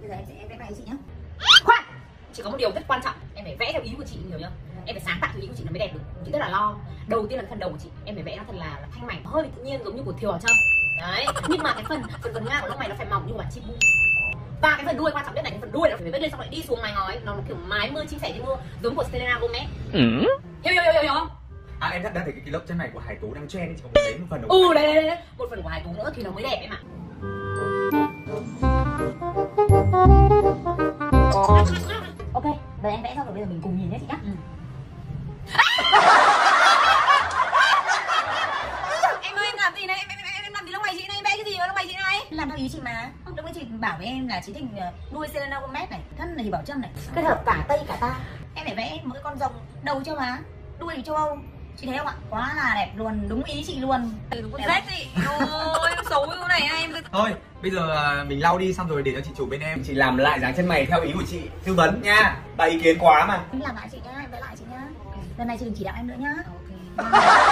bây giờ em sẽ em vẽ bài cho chị nhá. Khoan! Chỉ có một điều rất quan trọng. Em phải vẽ theo ý của chị hiểu chưa em phải sáng tạo theo ý của chị nó mới đẹp được. Chị rất là lo. Đầu tiên là phần đầu của chị. Em phải vẽ nó thật là, là thanh mảnh. Hơi tự nhiên giống như của thiều Bảo trâm. Đấy. Nhưng mà cái phần phần phần ngang của lông mày nó phải mỏng như của bản chim bu. Và cái phần đuôi quan trọng nhất là cái phần đuôi nó phải vết lên xong lại đi xuống mái ngói. Nó, nó kiểu mái mưa chim sẻ trên mưa giống của Selena Gomez. Hiểu hiểu hiểu hiểu hiểu không? À em đã, đã thấy cái, cái lớp chân này của Hải Tú đang trend Chị có muốn lấy một phần đầu ừ đấy, đấy đấy một phần của hải tú nữa thì nó mới đẹp em ạ ok giờ em vẽ xong rồi bây giờ mình cùng nhìn nhé chị nhá. Em ơi em làm gì này? Em em em, em làm gì? Lông mày chị này em vẽ cái gì lông mày chị này? Làm theo ý chị mà. Lúc ấy chị bảo với em là chị thích ờ, nuôi Selena Gomez này thân này thì bảo trâm này. Kết hợp cả tây cả ta. Em phải vẽ một cái con rồng đầu châu Á đuôi thì châu Âu. Chị thấy không ạ? Quá là đẹp luôn đúng ý chị luôn. Con rết đi ôi em xấu như này em Thôi bây giờ à, mình lau đi xong rồi để cho chị chủ bên em. Chị làm lại dáng chân mày theo ý của chị. Tư vấn nha. Bà ý kiến quá mà. Em làm lại chị nhá em vẽ lại chị nhá lần này chị đừng chỉ đạo em nữa nhá